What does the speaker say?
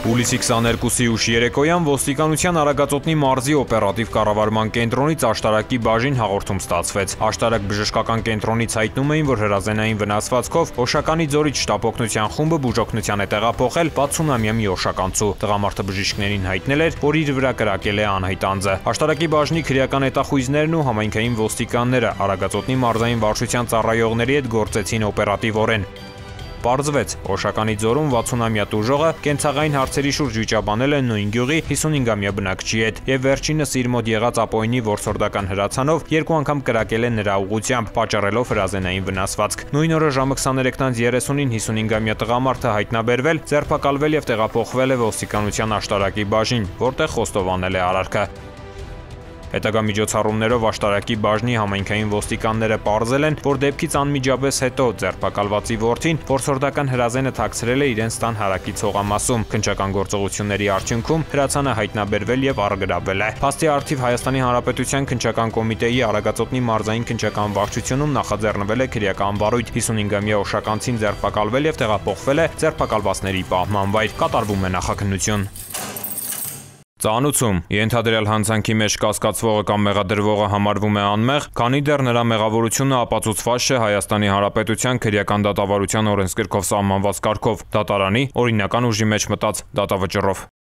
Հուլիսի 22-ի ուշ երեկոյան ոստիկանության Արագածոտնի մարզի օպերատիվ կառավարման կենտրոնից աշտարակի բաժին հաղորդում ստացվեց։ Աշտարակ բժշկական կենտրոնից հայտնում էին, որ հրազենային վնասվածքով Օշականի ձորից շտապօգնության խումբը բուժօգնության է տեղափոխել 60-ամյա մի օշականցու։ Տղամարդը բժիշկներին հայտնել էր, որ իր վրա կրակել է անհայտ անձը։ Աշտարակի բաժնի քրեական հետախույզներն ու համայնքային ոստիկանները Արագածոտնի մարզային վարչության ծառայողների հետ գործեցին օպերատիվորեն։ Պարզվեց, Օշականի ձորում 60-ամյա տուժողը կենցաղային հարցերի շուրջ վիճաբանել է նույն գյուղի 55-ամյա բնակչի հետ եւ վերջինս իր մոտ եղած ապօյնի որսորդական հրացանով երկու անգամ կրակել է նրա ուղությամբ, պատճառելով հրազենային վնասվածք։ Նույն օրը ժամը 23:30-ին 55-ամյա տղամարդը հայտնաբերվել, ձերբակալվել եւ տեղափոխվել է ոստիկանության աշտարակի բաժին, որտեղ խոստովանել է արարքը։ Հետագա միջոցառումներով աշտարակի բաժնի համայնքային ոստիկանները պարզել են, որ դեպքից անմիջապես հետո ձերբակալվածի որդին որսորդական հրազենը թաքցրել է իրենց տան հարակից հողամասում։ Քնչական գործողությունների արդյունքում հրացանը հայտնաբերվել եւ առգրավել է։ Փաստի արդիվ Հայաստանի Հանրապետության քնչական կոմիտեի Արագածոտնի մարզային քնչական վարչությունում նախաձեռնվել է քրեական վարույթ 55-ամյա օշականցին ձերբակալվել եւ տեղափոխվել է ձերբակալվածների պահման վայր։ Կատարվում է նախաքննություն։ Ծանուցում. Ենթադրյալ հանցանքի մեջ կասկածվողը կամ մեղադրվողը համարվում է անմեղ, քանի դեռ նրա մեղավորությունը ապացուցված չէ Հայաստանի Հանրապետության քրեական դատավարության օրենսգրքով սահմանված կարգով՝ դատարանի օրինական ուժի մեջ մտած դատավճռով։